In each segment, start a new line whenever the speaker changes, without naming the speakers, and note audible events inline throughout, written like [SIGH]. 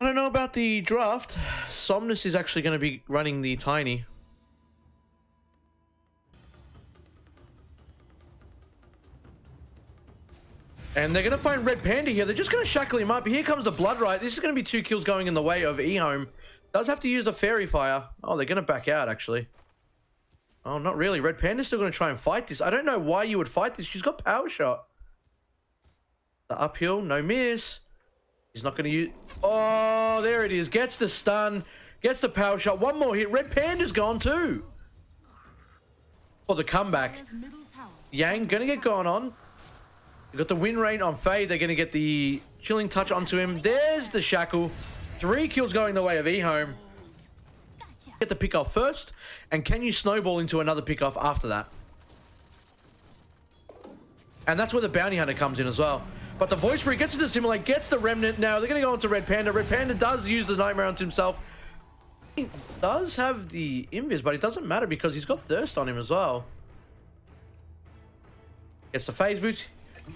I don't know about the draft. Somnus is actually going to be running the Tiny. And they're going to find Red Panda here. They're just going to shackle him up. Here comes the Blood Rite. This is going to be two kills going in the way of E-Home. Does have to use the Faerie Fire. Oh, they're going to back out, actually. Oh, not really. Red Panda's still going to try and fight this. I don't know why you would fight this. She's got Power Shot. The uphill, no miss. He's not going to use... Oh, there it is. Gets the stun. Gets the power shot. One more hit. Red Panda's gone too. For the comeback. Yang going to get gone on. You've got the win rate on Faye. They're going to get the chilling touch onto him. There's the shackle. Three kills going the way of E-Home. Get the pick off first. And can you snowball into another pick off after that? And that's where the bounty hunter comes in as well. But the voice break gets to assimilate, gets the remnant. Now they're going to go into Red Panda. Red Panda does use the nightmare onto himself. He does have the invis, but it doesn't matter because he's got thirst on him as well. Gets the phase boots.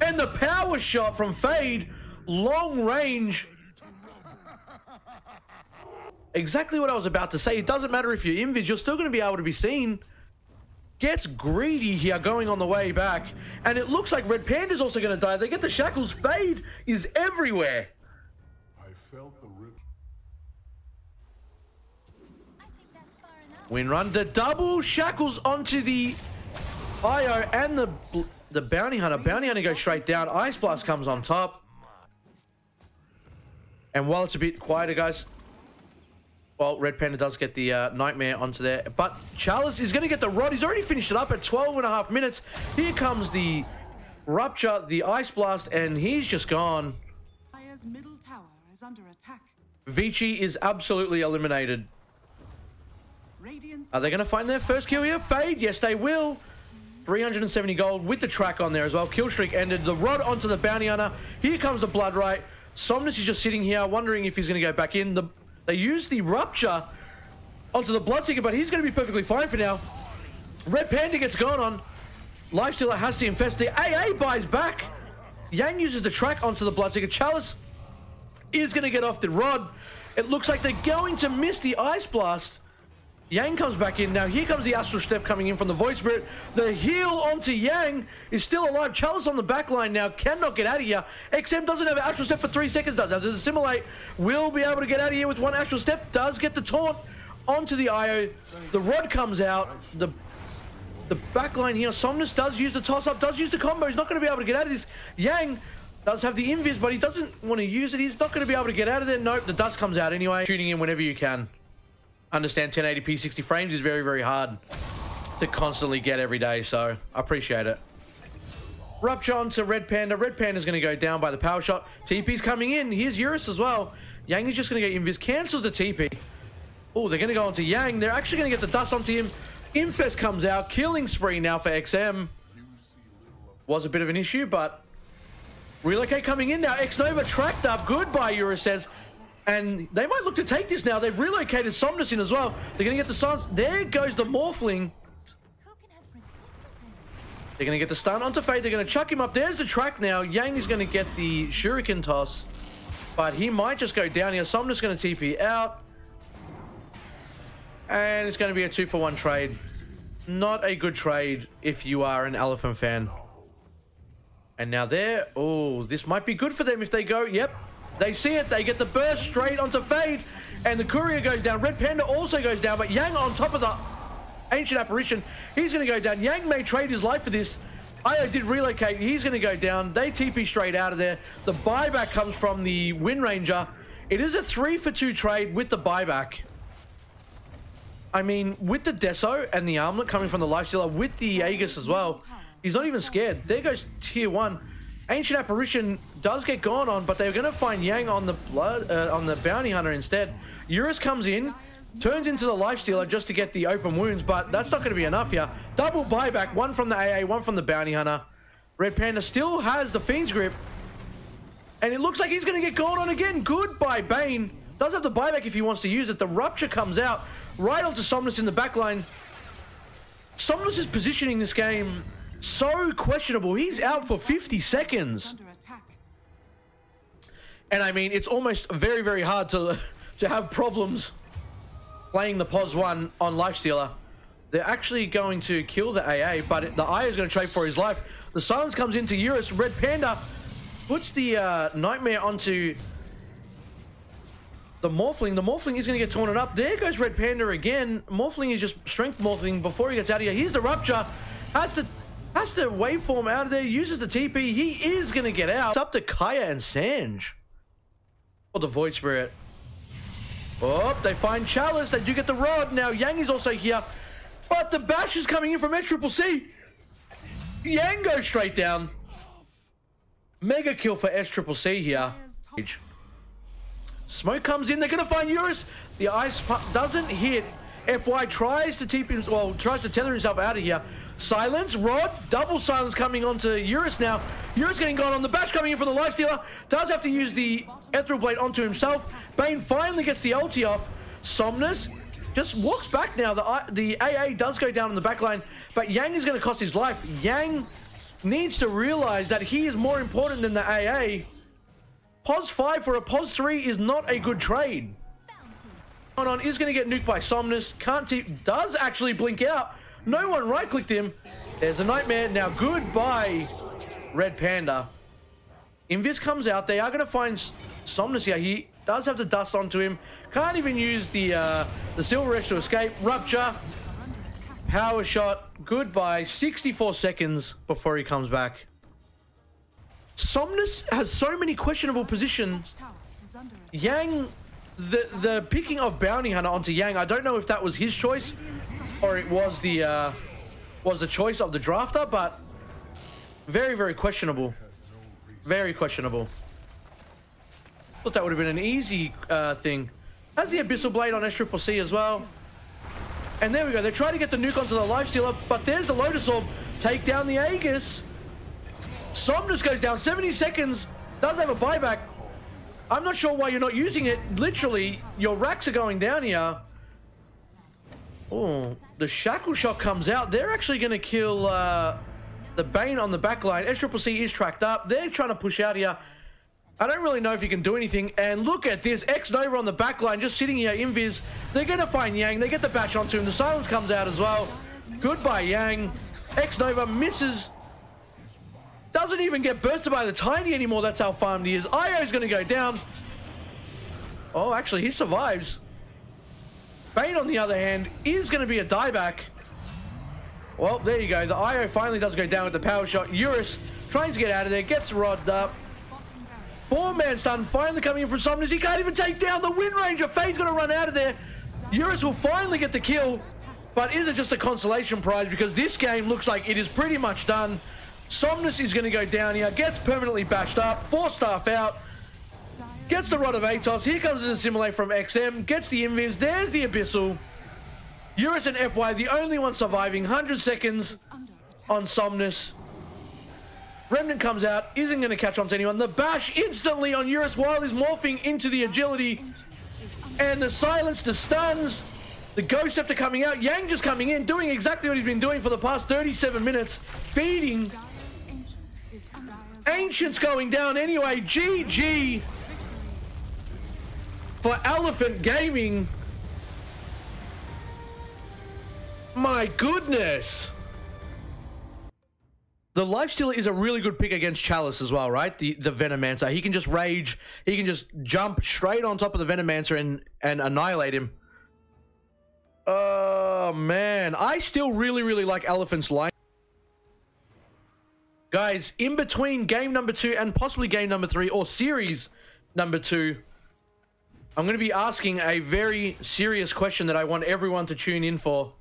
And the power shot from Fade. Long range. Exactly what I was about to say. It doesn't matter if you're invis, you're still going to be able to be seen gets greedy here going on the way back. And it looks like Red Panda's also going to die. They get the shackles. Fade is everywhere. I felt the rip. Windrun. The double shackles onto the IO and the the bounty hunter. Bounty hunter goes straight down. Ice Blast comes on top. And while it's a bit quieter, guys, well, Red Panda does get the uh, Nightmare onto there. But Chalice is going to get the Rod. He's already finished it up at 12 and a half minutes. Here comes the Rupture, the Ice Blast, and he's just gone. middle tower is under attack. Vici is absolutely eliminated. Are they going to find their first kill here? Fade? Yes, they will. 370 gold with the track on there as well. Kill streak ended. The Rod onto the Bounty Hunter. Here comes the Blood Rite. Somnus is just sitting here wondering if he's going to go back in. The they use the Rupture onto the Bloodseeker, but he's going to be perfectly fine for now. Red Panda gets gone on. Lifestealer has to infest. The AA buys back. Yang uses the track onto the Bloodseeker. Chalice is going to get off the rod. It looks like they're going to miss the Ice Blast. Yang comes back in. Now here comes the Astral Step coming in from the Void Spirit. The heal onto Yang is still alive. Chalice on the back line now cannot get out of here. XM doesn't have an Astral Step for three seconds. Does have to assimilate. Will be able to get out of here with one Astral Step. Does get the taunt onto the IO. The rod comes out. The the back line here. Somnus does use the toss up. Does use the combo. He's not going to be able to get out of this. Yang does have the invis, but he doesn't want to use it. He's not going to be able to get out of there. Nope. The dust comes out anyway. Shooting in whenever you can understand 1080p 60 frames is very, very hard to constantly get every day, so I appreciate it. Rupture onto Red Panda. Red Panda's going to go down by the power shot. TP's coming in. Here's Eurus as well. Yang is just going to get invis. Cancels the TP. Oh, they're going to go onto Yang. They're actually going to get the dust onto him. Infest comes out. Killing spree now for XM. Was a bit of an issue, but Relocate coming in now. X-Nova tracked up. Goodbye, Eurus says. And they might look to take this now. They've relocated Somnus in as well. They're going to get the silence. There goes the Morphling. They're going to get the stun onto Fade. They're going to chuck him up. There's the track now. Yang is going to get the Shuriken toss. But he might just go down here. Somnus going to TP out. And it's going to be a two for one trade. Not a good trade if you are an Elephant fan. And now there. Oh, this might be good for them if they go. Yep, they see it. They get the burst straight onto Fade. And the Courier goes down. Red Panda also goes down. But Yang on top of the Ancient Apparition. He's going to go down. Yang may trade his life for this. Io did relocate. He's going to go down. They TP straight out of there. The buyback comes from the Wind Ranger. It is a three for two trade with the buyback. I mean, with the Deso and the armlet coming from the Lifestealer, with the Aegis as well, he's not even scared. There goes tier one. Ancient Apparition does get gone on, but they're going to find Yang on the blood uh, on the Bounty Hunter instead. Eurus comes in, turns into the Life Stealer just to get the open wounds, but that's not going to be enough here. Double buyback, one from the AA, one from the Bounty Hunter. Red Panda still has the Fiend's Grip, and it looks like he's going to get gone on again. Good by Bane. Does have the buyback if he wants to use it. The Rupture comes out right onto Somnus in the back line. Somnus is positioning this game so questionable. He's out for 50 seconds. And I mean, it's almost very, very hard to, [LAUGHS] to have problems playing the POS 1 on Lifestealer. They're actually going to kill the AA, but the IA is going to trade for his life. The silence comes into Eurus. Red Panda puts the uh, Nightmare onto the Morphling. The Morphling is going to get torn up. There goes Red Panda again. Morphling is just strength Morphling before he gets out of here. Here's the Rupture. Has to has the waveform out of there. Uses the TP. He is going to get out. It's up to Kaya and Sange. Or the Void Spirit. Oh, they find Chalice. They do get the rod. Now Yang is also here. But the bash is coming in from S Triple C. Yang goes straight down. Mega kill for S Triple C here. Smoke comes in. They're going to find Eurus. The ice doesn't hit. FY tries to him, well, tries to tether himself out of here. Silence, Rod, double silence coming onto Eurus now. Eurus getting gone on the bash coming in from the Lifestealer. Does have to use the Ethereal Blade onto himself. Bane finally gets the ulti off. Somnus just walks back now. The, the AA does go down in the back line, but Yang is going to cost his life. Yang needs to realize that he is more important than the AA. POS 5 for a POS 3 is not a good trade. On is going to get nuked by Somnus. Can't does actually blink out. No one right-clicked him. There's a nightmare. Now goodbye, Red Panda. Invis comes out. They are going to find Somnus here. He does have the dust onto him. Can't even use the uh, the Silver Edge to escape. Rupture. Power shot. Goodbye. 64 seconds before he comes back. Somnus has so many questionable positions. Yang, the the picking of Bounty Hunter onto Yang, I don't know if that was his choice or it was the uh, was the choice of the drafter, but very very questionable. Very questionable. Thought that would have been an easy uh, thing. Has the Abyssal Blade on S Triple C as well. And there we go. They try to get the nuke onto the Lifestealer, but there's the Lotus Orb. Take down the Aegis. Somnus goes down 70 seconds. Does have a buyback. I'm not sure why you're not using it. Literally, your racks are going down here. Oh, the Shackle Shot comes out. They're actually going to kill uh, the Bane on the back line. S Triple is tracked up. They're trying to push out here. I don't really know if you can do anything. And look at this. X-Nova on the back line, just sitting here, Invis. They're going to find Yang. They get the bash onto him. The silence comes out as well. Goodbye, Yang. X-Nova misses doesn't even get bursted by the Tiny anymore. That's how farmed he is. Io's going to go down. Oh, actually, he survives. Bane, on the other hand, is going to be a dieback. Well, there you go. The Io finally does go down with the power shot. Eurus trying to get out of there, gets rodded up. Four-man stun finally coming in from Somnus. He can't even take down the Wind Ranger. Fade's going to run out of there. Eurus will finally get the kill. But is it just a consolation prize? Because this game looks like it is pretty much done. Somnus is going to go down here, gets permanently bashed up, four staff out, gets the Rod of Atos. Here comes the Assimilate from XM, gets the Invis. There's the Abyssal. Eurus and FY, the only one surviving. 100 seconds on Somnus. Remnant comes out, isn't going to catch on to anyone. The bash instantly on Eurus while he's morphing into the agility. And the silence, the stuns. The Ghost Scepter coming out. Yang just coming in, doing exactly what he's been doing for the past 37 minutes. Feeding Ancients going down anyway. GG for Elephant Gaming. My goodness. The Lifestealer is a really good pick against Chalice as well, right? The the Venomancer. He can just rage. He can just jump straight on top of the Venomancer and, and annihilate him. Oh, man. I still really, really like Elephant's line. Guys, in between game number two and possibly game number three or series number two, I'm going to be asking a very serious question that I want everyone to tune in for.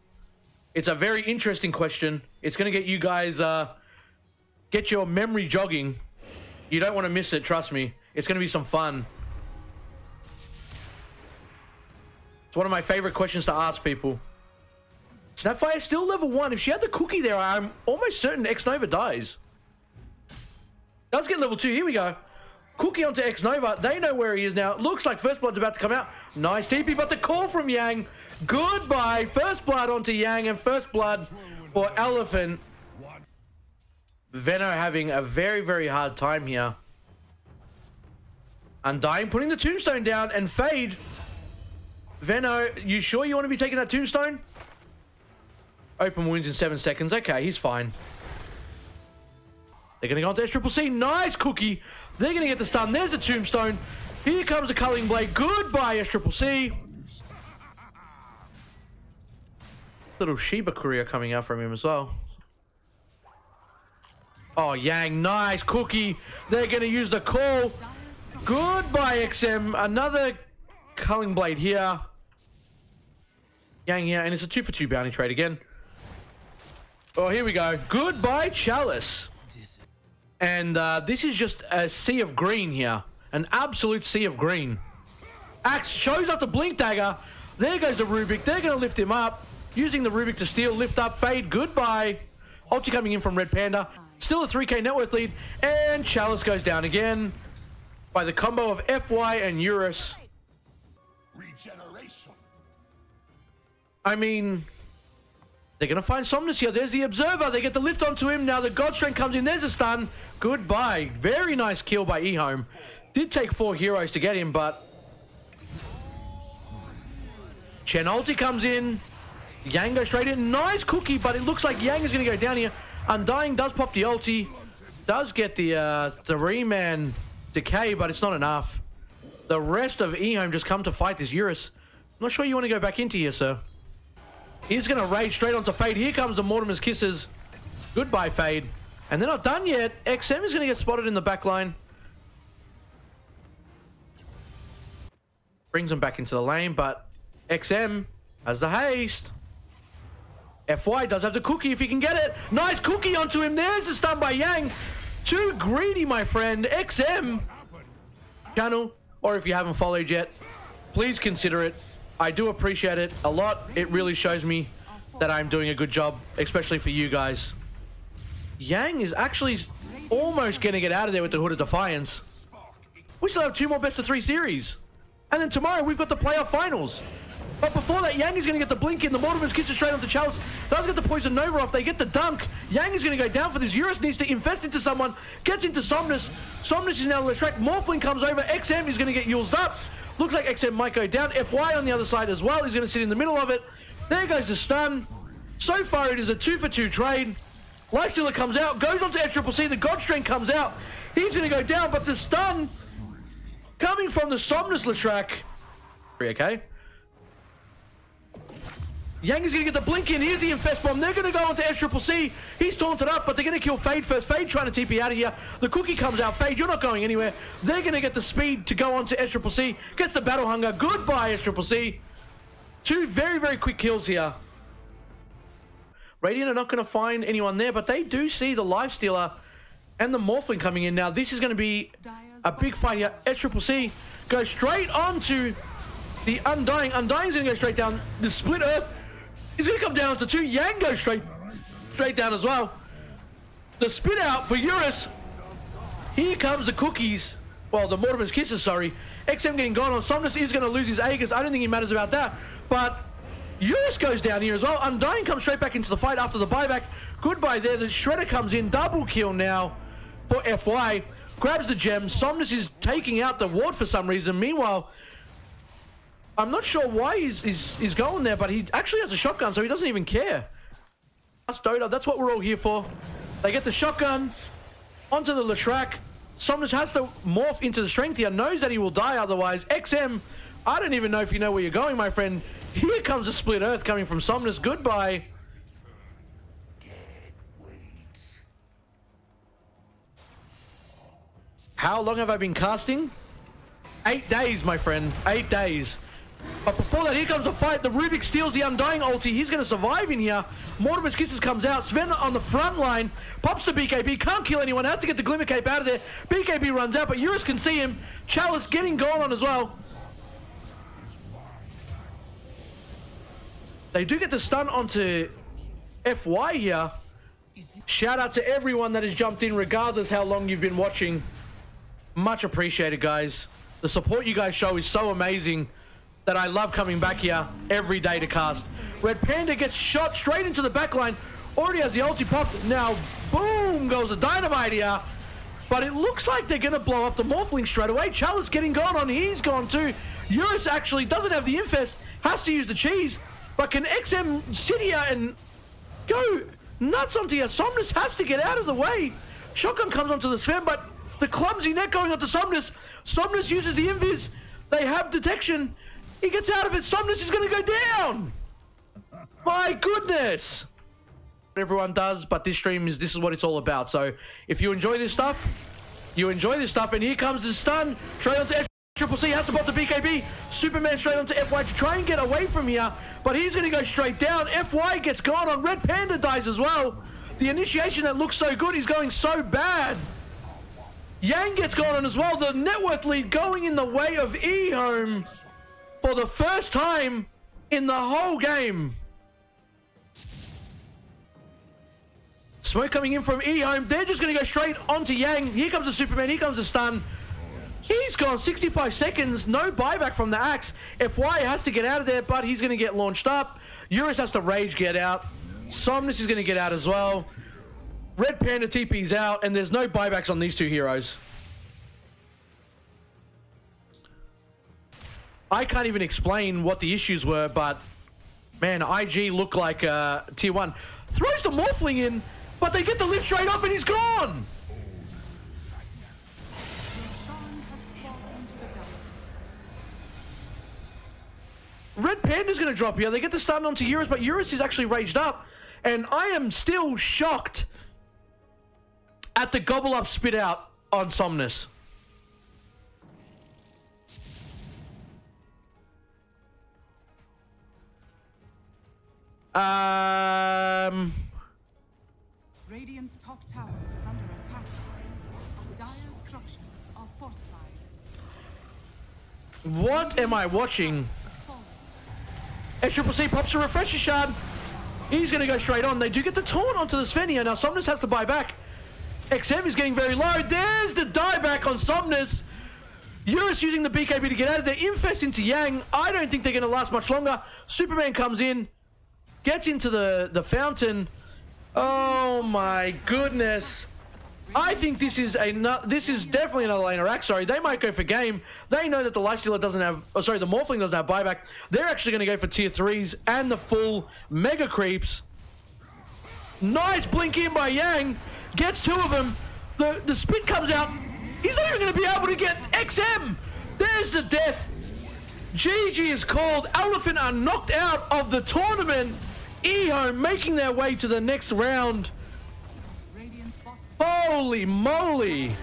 It's a very interesting question. It's going to get you guys, uh, get your memory jogging. You don't want to miss it, trust me. It's going to be some fun. It's one of my favorite questions to ask people. Snapfire still level one. If she had the cookie there, I'm almost certain X-Nova dies. Does get level two. Here we go. Cookie onto X-Nova. They know where he is now. Looks like First Blood's about to come out. Nice TP, but the call from Yang. Goodbye. First Blood onto Yang and First Blood for Elephant. Veno having a very, very hard time here. Undying putting the tombstone down and Fade. Veno, you sure you want to be taking that tombstone? Open wounds in seven seconds. Okay, he's fine. They're going to go on to S Triple C. Nice cookie. They're going to get the stun. There's the tombstone. Here comes the culling blade. Goodbye, S Triple C. Little Sheba career coming out from him as well. Oh, Yang, nice cookie. They're going to use the call. Goodbye, XM. Another culling blade here. Yang here, and it's a two for two bounty trade again. Oh, here we go. Goodbye, Chalice. And uh, this is just a sea of green here. An absolute sea of green. Axe shows up the Blink Dagger. There goes the Rubik. They're going to lift him up. Using the Rubik to steal, lift up, fade. Goodbye. Ulti coming in from Red Panda. Still a 3k net worth lead. And Chalice goes down again by the combo of FY and Eurus. Regeneration. I mean, they're going to find Somnus here. There's the Observer. They get the lift onto him. Now the God Strength comes in. There's a stun. Goodbye. Very nice kill by eHome. Did take four heroes to get him, but... Chen ulti comes in. Yang goes straight in. Nice cookie, but it looks like Yang is going to go down here. Undying does pop the ulti. Does get the uh, the Reman decay, but it's not enough. The rest of eHome just come to fight this Eurus. I'm not sure you want to go back into here, sir. He's going to rage straight onto Fade. Here comes the Mortimer's Kisses. Goodbye, Fade. And they're not done yet. XM is going to get spotted in the back line. Brings him back into the lane, but XM has the haste. FY does have the cookie if he can get it. Nice cookie onto him. There's the stun by Yang. Too greedy, my friend. XM channel, or if you haven't followed yet, please consider it. I do appreciate it a lot. It really shows me that I'm doing a good job, especially for you guys. Yang is actually almost going to get out of there with the Hood of Defiance. We still have two more best of three series. And then tomorrow we've got the playoff finals. But before that, Yang is going to get the blink in. The Mortimer's kisses straight onto Chalice. Does get the Poison Nova off. They get the dunk. Yang is going to go down for this. Eurus needs to infest into someone. Gets into Somnus. Somnus is now on the track. Morphling comes over. XM is going to get used up. Looks like XM might go down. FY on the other side as well. He's going to sit in the middle of it. There goes the stun. So far, it is a two for two trade. Lifestealer comes out. Goes on to F Triple C. The God Godstrain comes out. He's going to go down, but the stun coming from the Somnus Leshrac. Okay. Yang is going to get the blink in. Here's the Infest Bomb. They're going to go onto C. He's taunted up, but they're going to kill Fade first. Fade trying to TP out of here. The cookie comes out. Fade, you're not going anywhere. They're going to get the speed to go onto C. Gets the Battle Hunger. Goodbye, S Triple C. Two very, very quick kills here. Radiant are not going to find anyone there, but they do see the Life Stealer and the Morphling coming in. Now, this is going to be a big fight here. S Triple C goes straight onto the Undying. Undying's going to go straight down. The Split Earth He's going to come down to two. Yang goes straight, straight down as well. The spit out for Eurus. Here comes the cookies. Well, the Mortimer's Kisses, sorry. XM getting gone on. Somnus is going to lose his Aegis. I don't think he matters about that. But Eurus goes down here as well. Undying comes straight back into the fight after the buyback. Goodbye there. The Shredder comes in. Double kill now for FY. Grabs the gem. Somnus is taking out the ward for some reason. Meanwhile, I'm not sure why he's, he's, he's going there, but he actually has a shotgun, so he doesn't even care. That's Dota. That's what we're all here for. They get the shotgun onto the Leshrac. Somnus has to morph into the strength here. Knows that he will die otherwise. XM, I don't even know if you know where you're going, my friend. Here comes a split earth coming from Somnus. Goodbye. How long have I been casting? Eight days, my friend. Eight days. But before that, here comes the fight. The Rubik steals the Undying ulti. He's going to survive in here. Mortimer's Kisses comes out. Sven on the front line. Pops the BKB. Can't kill anyone. Has to get the Glimmer Cape out of there. BKB runs out, but Eurus can see him. Chalice getting going on as well. They do get the stun onto FY here. Shout out to everyone that has jumped in, regardless how long you've been watching. Much appreciated, guys. The support you guys show is so amazing that I love coming back here every day to cast. Red Panda gets shot straight into the back line. Already has the ulti popped. Now, boom, goes the dynamite here. But it looks like they're going to blow up the Morphling straight away. Chalice getting gone on. He's gone too. Eurus actually doesn't have the Infest. Has to use the cheese. But can XM sit here and go nuts onto here? Somnus has to get out of the way. Shotgun comes onto the Sven, but the clumsy net going onto Somnus. Somnus uses the Invis. They have detection. He gets out of it. Somnus is going to go down. My goodness everyone does, but this stream is this is what it's all about. So if you enjoy this stuff, you enjoy this stuff, and here comes the stun straight onto Triple C has to pop the BKB. Superman straight onto FY to try and get away from here, but he's going to go straight down. FY gets gone on. Red Panda dies as well. The initiation that looks so good is going so bad. Yang gets gone on as well. The network lead going in the way of E-Home for the first time in the whole game. Smoke coming in from E-Home. They're just going to go straight onto Yang. Here comes the Superman. Here comes the stun. He's gone 65 seconds. No buyback from the Axe. FY has to get out of there, but he's going to get launched up. Eurus has to rage get out. Somnus is going to get out as well. Red Panda TP's out, and there's no buybacks on these two heroes. I can't even explain what the issues were, but man, IG look like uh, tier one. Throws the Morphling in. But they get the lift straight off and he's gone! Red Panda's going to drop here. They get the stun onto Eurus, but Eurus is actually raged up. And I am still shocked at the gobble up spit out on Somnus. Um... Radiant's top tower is under attack. Dire structures are fortified. What am I watching? S Triple C pops a refresher shard. He's going to go straight on. They do get the taunt onto the Svenia. Now Somnus has to buy back. XM is getting very low. There's the dieback on Somnus. Eurus using the BKB to get out of there. Infest into Yang. I don't think they're going to last much longer. Superman comes in. Gets into the, the fountain. Oh my goodness. I think this is a this is definitely another laner act. Sorry, they might go for game. They know that the Lifestealer doesn't have. Oh, sorry, the Morphling doesn't have buyback. They're actually going to go for tier threes and the full mega creeps. Nice blink in by Yang. Gets two of them. The the spit comes out. He's not even going to be able to get XM. There's the death. GG is called. Elephant are knocked out of the tournament. EO making their way to the next round. Holy moly!